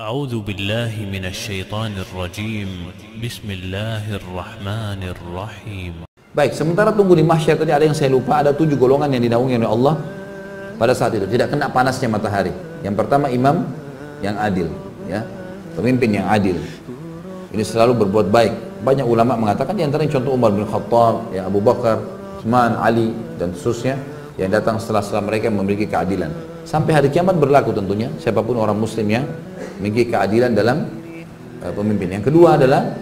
أعوذ بالله من الشيطان الرجيم بسم الله الرحمن الرحيم Baik, sementara tunggu di mahsyar tadi ada yang saya lupa, ada tujuh golongan yang dinaungi oleh Allah pada saat itu. Tidak kena panasnya matahari. Yang pertama imam yang adil, ya, pemimpin yang adil. Ini selalu berbuat baik. Banyak ulama mengatakan di antaranya contoh Umar bin Khattab, ya Abu Bakar, Utsman, Ali dan seterusnya yang datang setelah-setelah mereka memiliki keadilan. Sampai hari kiamat berlaku tentunya siapa pun orang muslim yang memiliki keadilan dalam uh, pemimpin. Yang kedua adalah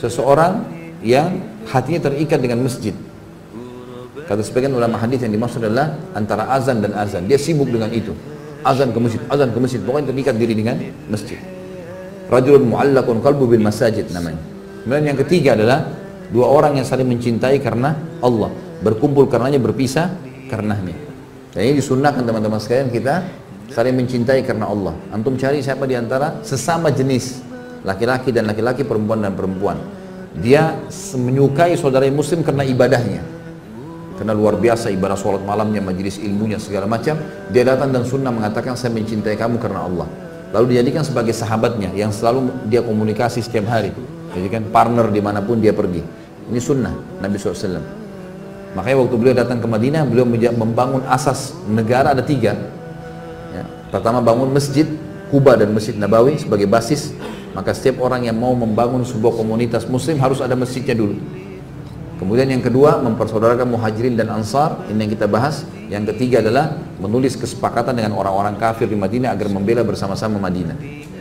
seseorang yang hatinya terikat dengan masjid. Kata sebagian ulama hadis yang dimaksud adalah antara azan dan azan. Dia sibuk dengan itu. Azan ke masjid, azan ke masjid. Pokoknya terikat diri dengan masjid. Rajulun mu'allakun qalbu bil masajid namanya. Kemudian yang ketiga adalah dua orang yang saling mencintai karena Allah. Berkumpul karenanya, berpisah karenanya. Dan ini disunnahkan teman-teman sekalian kita saling mencintai karena Allah. Antum cari siapa di antara sesama jenis laki-laki dan laki-laki, perempuan dan perempuan. Dia menyukai saudara muslim karena ibadahnya. Karena luar biasa ibadah sholat malamnya, majelis ilmunya segala macam. Dia datang dan sunnah mengatakan saya mencintai kamu karena Allah. Lalu dijadikan sebagai sahabatnya yang selalu dia komunikasi setiap hari. Jadi kan partner di mana pun dia pergi. Ini sunnah Nabi SAW makanya waktu beliau datang ke Madinah beliau membangun asas negara ada tiga ya. pertama bangun masjid Kuba dan Masjid Nabawi sebagai basis maka setiap orang yang mau membangun sebuah komunitas muslim harus ada masjidnya dulu. Kemudian yang kedua mempersaudarakan muhajirin dan ansar, ini yang kita bahas. Yang ketiga adalah menulis kesepakatan dengan orang-orang kafir di Madinah agar membela bersama-sama Madinah.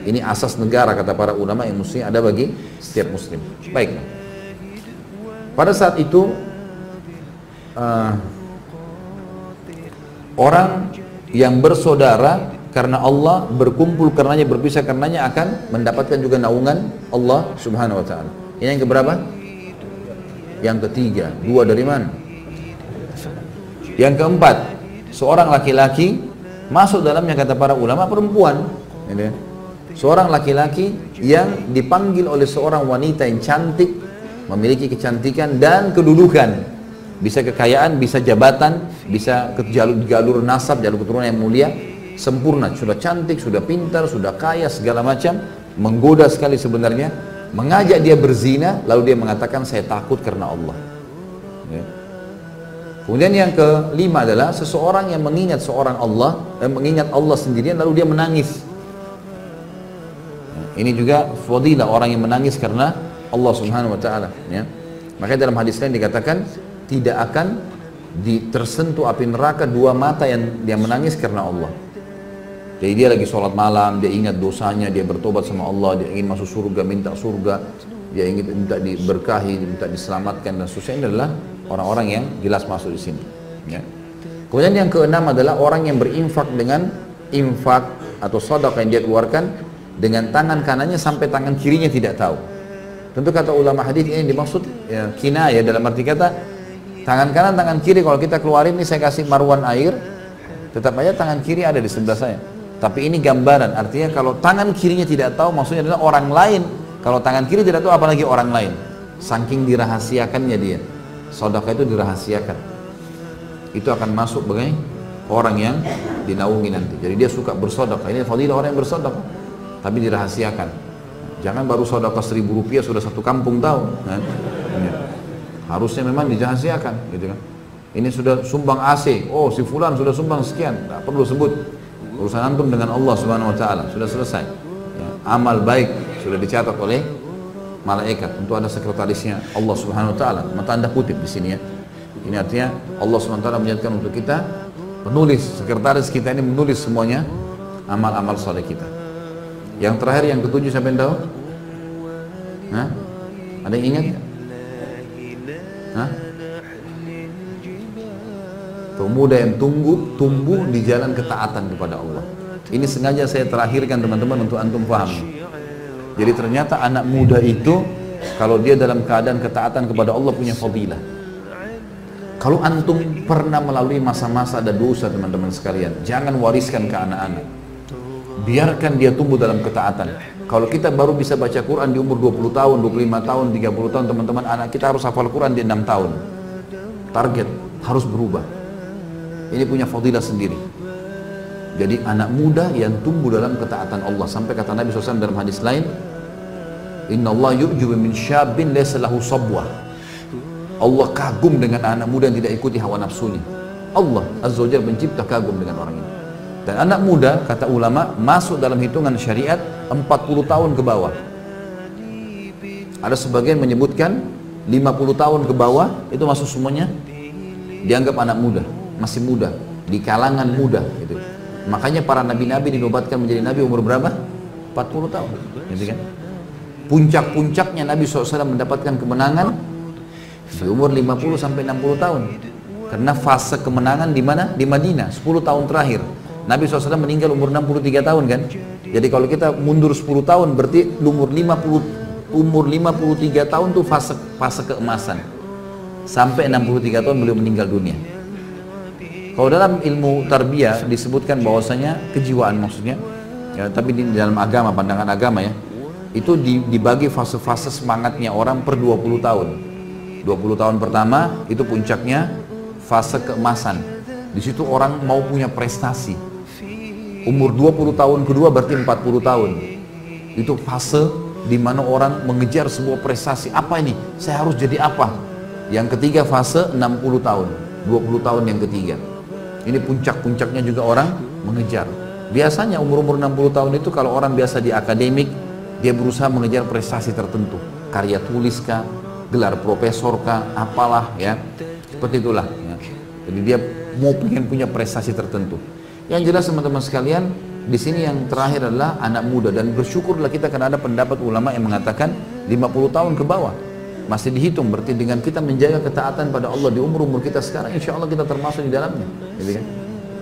Ini asas negara kata para ulama yang muslim ada bagi setiap muslim. Baik. Pada saat itu uh, orang yang bersaudara karena Allah berkumpul karenanya berpisah karenanya akan mendapatkan juga naungan Allah Subhanahu wa taala. Ini yang keberapa? Yang ketiga, dua dari mana? Yang keempat, seorang laki-laki masuk dalamnya kata para ulama perempuan. Ini. Seorang laki-laki yang dipanggil oleh seorang wanita yang cantik, memiliki kecantikan dan kedudukan. Bisa kekayaan, bisa jabatan, bisa ke jalur, jalur nasab, jalur keturunan yang mulia, sempurna, sudah cantik, sudah pintar, sudah kaya, segala macam, menggoda sekali sebenarnya, mengajak dia berzina, lalu dia mengatakan saya takut karena Allah. Ya. Kemudian yang kelima adalah seseorang yang mengingat seorang Allah, eh, mengingat Allah sendirian, lalu dia menangis. Ya. Ini juga fadilah orang yang menangis karena Allah Subhanahu Wa Taala. Ya. Makanya dalam hadis lain dikatakan tidak akan tersentuh api neraka dua mata yang dia menangis karena Allah. Jadi dia lagi sholat malam, dia ingat dosanya, dia bertobat sama Allah, dia ingin masuk surga, minta surga, dia ingin minta diberkahi, minta diselamatkan dan seterusnya adalah orang-orang yang jelas masuk di sini. Ya. Kemudian yang keenam adalah orang yang berinfak dengan infak atau sodok yang dia keluarkan dengan tangan kanannya sampai tangan kirinya tidak tahu. Tentu kata ulama hadis ini dimaksud ya, kina ya dalam arti kata tangan kanan tangan kiri kalau kita keluarin ini saya kasih marwan air tetap aja tangan kiri ada di sebelah saya tapi ini gambaran, artinya kalau tangan kirinya tidak tahu, maksudnya adalah orang lain. Kalau tangan kiri tidak tahu, apalagi orang lain. Saking dirahasiakannya dia. Sodaka itu dirahasiakan. Itu akan masuk bagai orang yang dinaungi nanti. Jadi dia suka bersodaka. Ini fadilah orang yang bersodaka. Tapi dirahasiakan. Jangan baru sodaka seribu rupiah sudah satu kampung tahu. Nah, Harusnya memang dirahasiakan. Gitu kan. Ini sudah sumbang AC. Oh si fulan sudah sumbang sekian. Tidak perlu sebut urusan antum dengan Allah Subhanahu wa taala sudah selesai. Ya, amal baik sudah dicatat oleh malaikat. Tentu ada sekretarisnya Allah Subhanahu wa taala. Mata Anda kutip di sini ya. Ini artinya Allah Subhanahu wa taala menjadikan untuk kita penulis, sekretaris kita ini menulis semuanya amal-amal soleh kita. Yang terakhir yang ketujuh yang tahu? Hah? Ada yang ingat? Hah? Pemuda yang tunggu, tumbuh di jalan ketaatan kepada Allah. Ini sengaja saya terakhirkan teman-teman untuk antum paham. Jadi ternyata anak muda itu kalau dia dalam keadaan ketaatan kepada Allah punya fadilah. Kalau antum pernah melalui masa-masa ada dosa teman-teman sekalian, jangan wariskan ke anak-anak. Biarkan dia tumbuh dalam ketaatan. Kalau kita baru bisa baca Quran di umur 20 tahun, 25 tahun, 30 tahun, teman-teman anak kita harus hafal Quran di 6 tahun. Target harus berubah. Ini punya fadilah sendiri. Jadi anak muda yang tumbuh dalam ketaatan Allah sampai kata Nabi SAW dalam hadis lain, Inna Allah yu'jubu min syabin laysa lahu sabwah. Allah kagum dengan anak muda yang tidak ikuti hawa nafsunya. Allah Azza wa Jalla pencipta kagum dengan orang ini. Dan anak muda, kata ulama, masuk dalam hitungan syariat 40 tahun ke bawah. Ada sebagian menyebutkan 50 tahun ke bawah itu masuk semuanya dianggap anak muda, masih muda, di kalangan muda gitu. Makanya para nabi-nabi dinobatkan menjadi nabi umur berapa? 40 tahun, gitu kan? Puncak-puncaknya Nabi SAW mendapatkan kemenangan di umur 50 sampai 60 tahun. Karena fase kemenangan di mana? Di Madinah, 10 tahun terakhir. Nabi SAW meninggal umur 63 tahun kan? Jadi kalau kita mundur 10 tahun berarti umur 50 umur 53 tahun tuh fase fase keemasan. Sampai 63 tahun beliau meninggal dunia. Kalau dalam ilmu tarbiyah disebutkan bahwasanya kejiwaan maksudnya, ya, tapi di dalam agama pandangan agama ya, itu dibagi fase-fase semangatnya orang per 20 tahun. 20 tahun pertama itu puncaknya fase keemasan. Di situ orang mau punya prestasi. Umur 20 tahun kedua berarti 40 tahun. Itu fase di mana orang mengejar sebuah prestasi. Apa ini? Saya harus jadi apa? Yang ketiga fase 60 tahun. 20 tahun yang ketiga. Ini puncak-puncaknya juga orang mengejar. Biasanya umur-umur 60 tahun itu kalau orang biasa di akademik, dia berusaha mengejar prestasi tertentu. Karya tulis kah, gelar profesor kah, apalah ya. Seperti itulah. Ya. Jadi dia mau pengen punya prestasi tertentu. Yang jelas teman-teman sekalian, di sini yang terakhir adalah anak muda. Dan bersyukurlah kita karena ada pendapat ulama yang mengatakan 50 tahun ke bawah. Masih dihitung berarti dengan kita menjaga ketaatan pada Allah di umur-umur kita sekarang insya Allah kita termasuk di dalamnya. Gitu kan?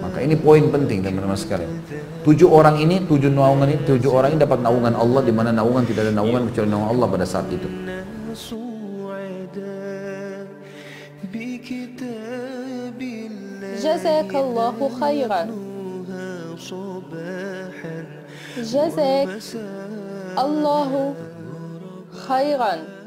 Maka ini poin penting teman-teman sekalian. Tujuh orang ini tujuh naungan ini tujuh orang ini dapat naungan Allah di mana naungan tidak ada naungan kecuali naungan Allah pada saat itu. Jazakallahu khairan صباحا جزاك الله خيرا.